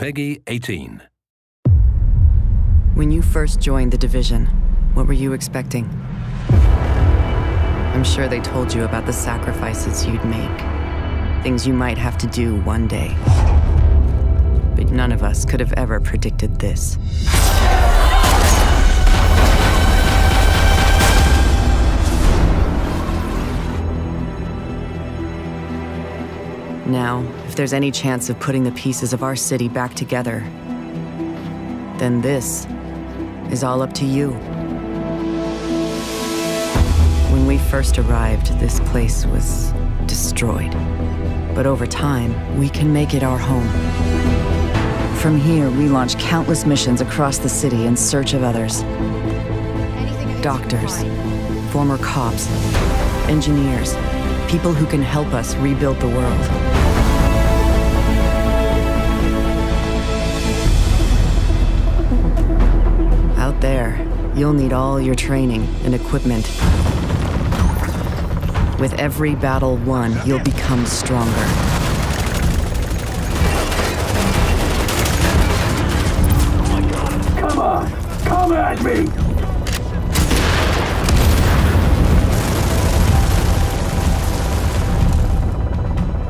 Peggy 18. When you first joined the division, what were you expecting? I'm sure they told you about the sacrifices you'd make. Things you might have to do one day. But none of us could have ever predicted this. Now, if there's any chance of putting the pieces of our city back together, then this is all up to you. When we first arrived, this place was destroyed. But over time, we can make it our home. From here, we launch countless missions across the city in search of others. Doctors, former cops, engineers, people who can help us rebuild the world. You'll need all your training and equipment. With every battle won, you'll become stronger. Come on! Come at me!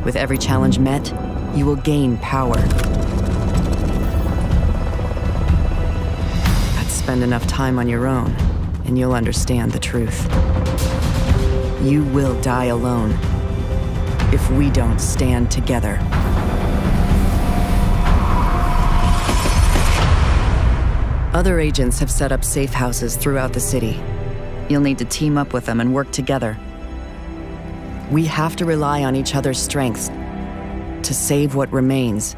With every challenge met, you will gain power. Spend enough time on your own, and you'll understand the truth. You will die alone if we don't stand together. Other agents have set up safe houses throughout the city. You'll need to team up with them and work together. We have to rely on each other's strengths to save what remains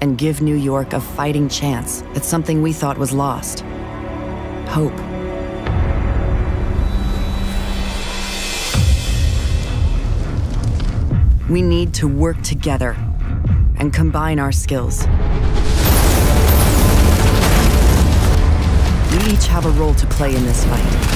and give New York a fighting chance at something we thought was lost. Hope. We need to work together and combine our skills. We each have a role to play in this fight.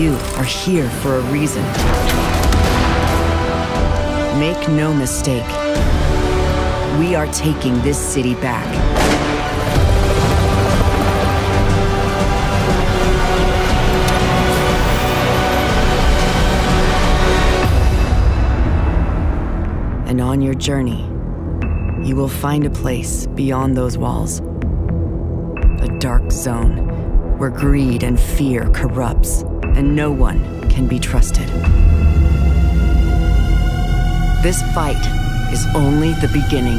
You are here for a reason. Make no mistake. We are taking this city back. And on your journey, you will find a place beyond those walls. A dark zone where greed and fear corrupts, and no one can be trusted. This fight is only the beginning.